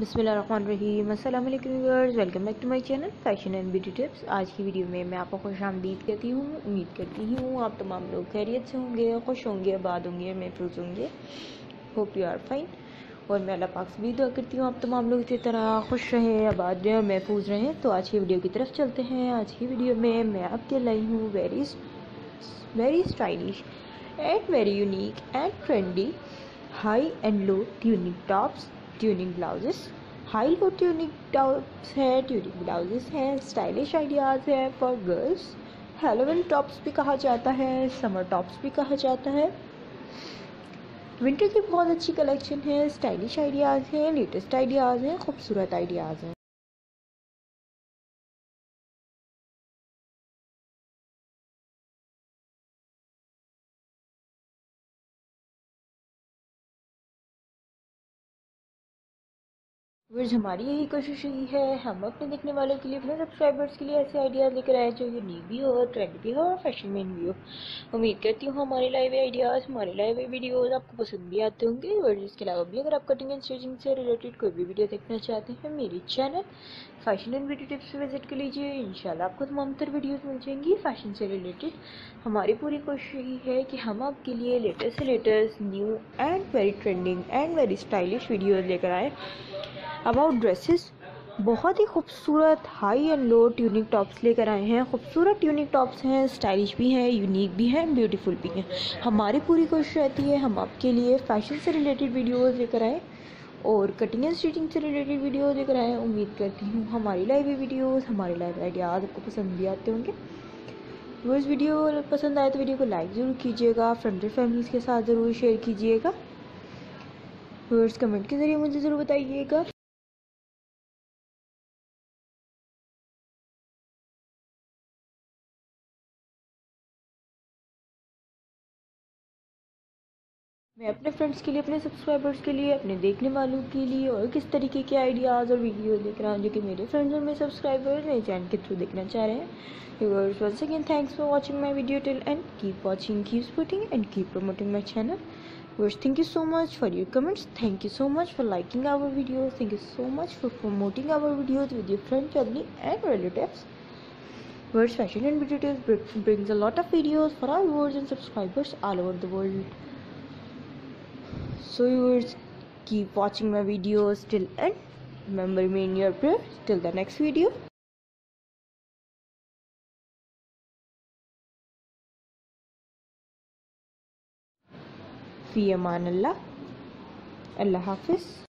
बिसमीम अल्लाम viewers, welcome back to my channel fashion and beauty tips. आज की video में मैं आपको खुश आमदीद कहती हूँ, उम्मीद करती हूँ आप तमाम लोग खैरियत से होंगे, खुश होंगे, आबाद होंगे महफूज होंगे। होप यू आर फाइन और मैं अल्लाह पाक से भी दुआ करती हूँ आप तमाम लोग इसी तरह खुश रहें, आबाद रहें और महफूज रहें। तो आज की वीडियो की तरफ़ चलते हैं। आज की वीडियो में मैं आपके लाई हूँ very very stylish and very unique and trendy high and low tunic tops tuning blouses high low tuning tops है ट्यूनिंग ब्लाउजेस है स्टाइलिश आइडियाज़ है फॉर गर्ल्स हेलोविन टॉप्स भी कहा जाता है समर टॉप्स भी कहा जाता है. विंटर की बहुत अच्छी कलेक्शन है स्टाइलिश आइडियाज़ हैं लेटेस्ट आइडियाज़ हैं, खूबसूरत आइडियाज़ हैं। वर्ज हमारी यही कोशिश यही है, हम अपने देखने वालों के लिए, अपने सब्सक्राइबर्स के लिए ऐसे आइडियाज़ लेकर आए जो यूनिक भी हो ट्रेंड भी हो और फ़ैशन में भी हो। उम्मीद करती हूँ हमारे लाइव आइडियाज़ हमारे लाइव वीडियोज़ आपको पसंद भी आते होंगे। और इसके अलावा भी अगर आप कटिंग एंड स्टिचिंग से रिलेटेड कोई भी वीडियो देखना चाहते हैं, मेरी channel fashion and beauty tips visit कर लीजिए। इंशाल्लाह आपको तमाम तर वीडियोज़ मिल जाएँगी फ़ैशन से रिलेटेड हमारी पूरी कोशिश यही है कि हम आपके लिए लेटेस्ट से latest new and very trending and very stylish videos लेकर आए। अबाउट ड्रेसेस बहुत ही खूबसूरत high and low tunic tops लेकर आए हैं। खूबसूरत ट्यूनिक टॉप्स हैं स्टाइलिश भी हैं यूनिक भी हैं ब्यूटीफुल भी हैं। हमारी पूरी कोशिश रहती है, हम आपके लिए फ़ैशन से रिलेटेड वीडियोस लेकर आए और कटिंग एंड स्टिचिंग से रिलेटेड वीडियोस लेकर आए। उम्मीद करती हूँ हमारी लाइव वीडियोस हमारे लाइव आइडियाज़ आपको पसंद भी आते होंगे। वो इस वीडियो पसंद आए तो वीडियो को लाइक ज़रूर कीजिएगा फ्रेंड फैमिलीज़ के साथ ज़रूर शेयर कीजिएगा। वर्ड्स कमेंट के ज़रिए मुझे ज़रूर बताइएगा। मैं अपने फ्रेंड्स के लिए, अपने सब्सक्राइबर्स के लिए, अपने देखने वालों के लिए और किस तरीके के आइडियाज़ और वीडियो देख रहा हूँ जो कि मेरे फ्रेंड्स और मेरे सब्सक्राइबर्स मेरे चैनल के थ्रू देखना चाह रहे हैं। Viewers thanks for watching my video till end keep watching keep supporting and keep promoting my channel viewers thank you so much for your comments thank you so much for liking our video thank you so much for promoting our video with your friend family and relatives viewers fashion and brings a lot of videos for our viewers and subscribers all over the world so viewers keep watching my videos till end. Remember me in your prayer till the next video. Aman allah allah hafiz